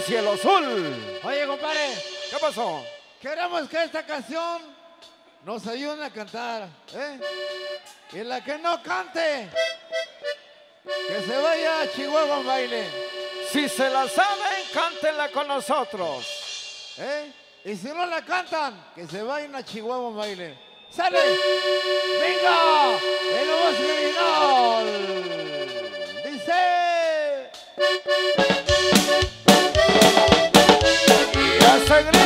cielo azul. Oye, compadre, ¿Qué pasó? queremos que esta canción nos ayude a cantar, ¿eh? Y la que no cante, que se vaya a Chihuahua en baile, Si se la saben, cántenla con nosotros. ¿eh? Y si no la cantan, que se vayan a Chihuahua en baile. ¡Sale! ¡Venga! ¡El voz criminal! Dice... Y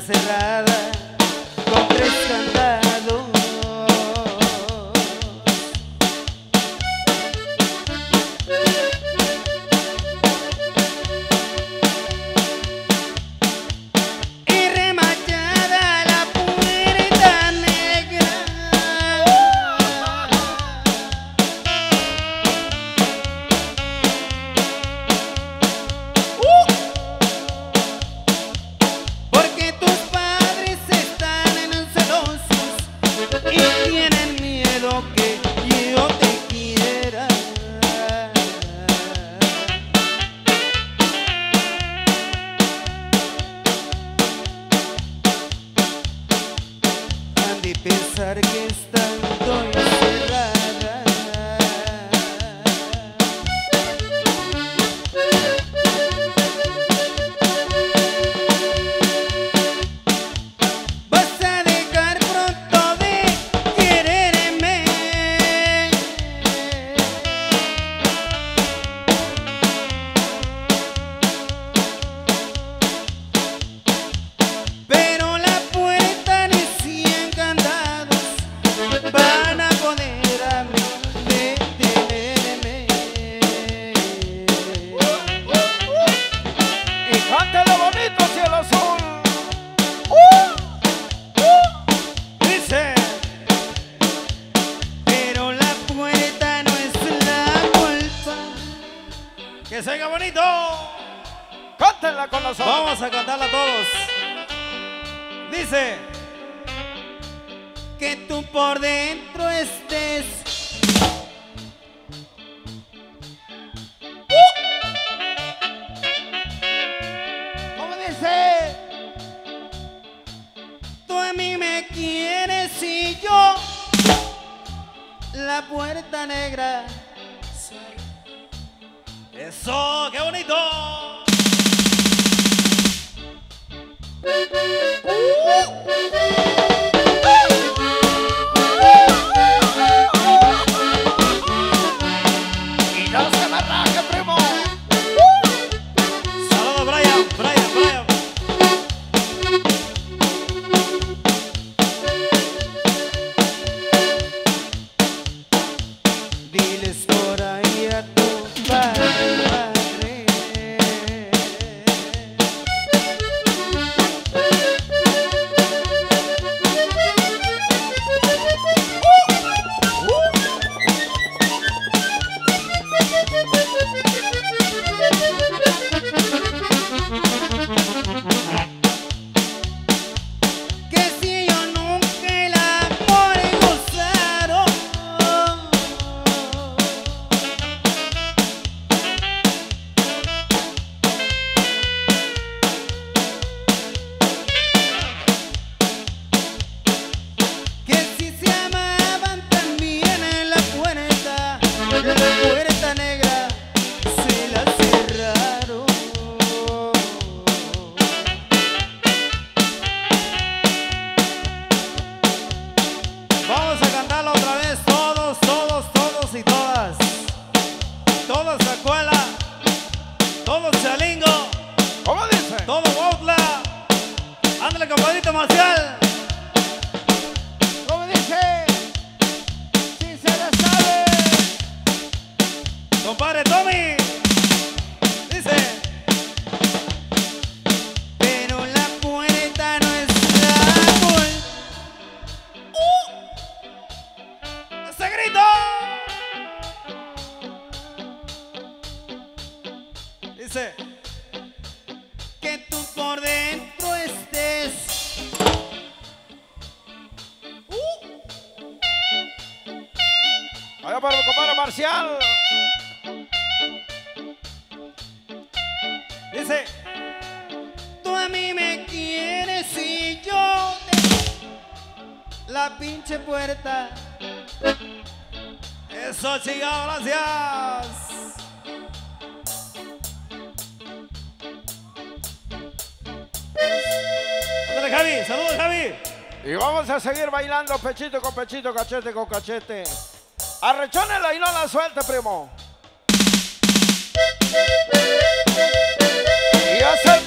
cerrada head against the Vamos a cantarla todos. Dice que tú por dentro estés. ¿Cómo dice? Tú a mí me quieres y yo la puerta negra. Eso, qué bonito. Y Todos la escuela, todos Chalingo, ¿Cómo dice? todo Bautla. Ándale, compadrito Marcial. ¿Cómo dice? Si se la sabe. Compadre Tommy. Allá para el compadre Marcial. Dice. Tú a mí me quieres y yo te... La pinche puerta. Eso, chicos, gracias. Dale, Javi, saludos, Javi. Y vamos a seguir bailando pechito con pechito, cachete con cachete. Arrechónela y no la suelte, primo. Y hace el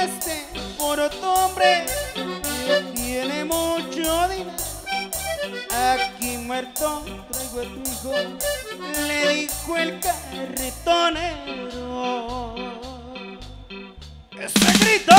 este por hombre tiene mucho dinero. Aquí muerto traigo a tu hijo, le dijo el carretonero. ¡Ese grito!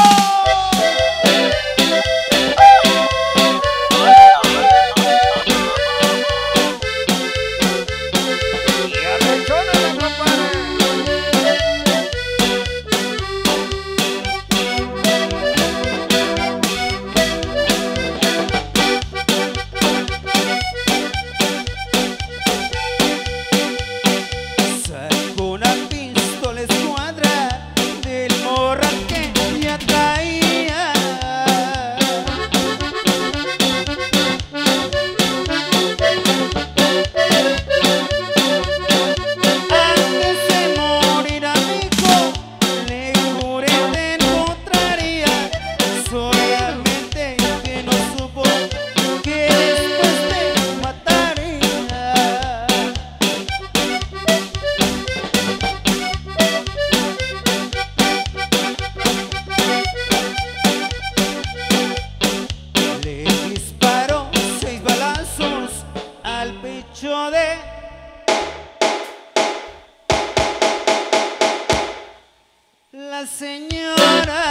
señora.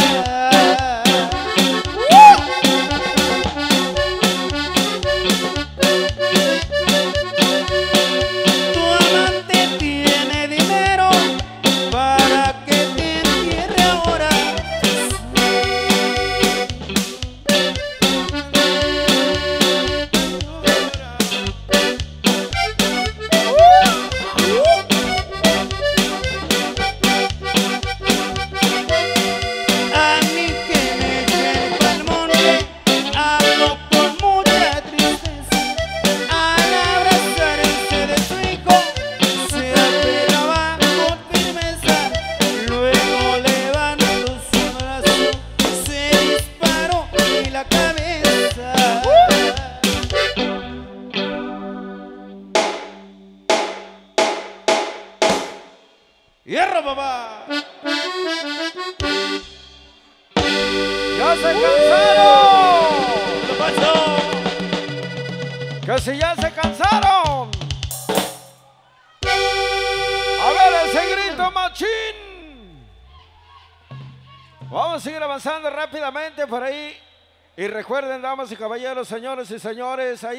Se cansaron! ¡Que si ya se cansaron! A ver ese grito machín. Vamos a seguir avanzando rápidamente por ahí. Y recuerden, damas y caballeros, señores y señores, ahí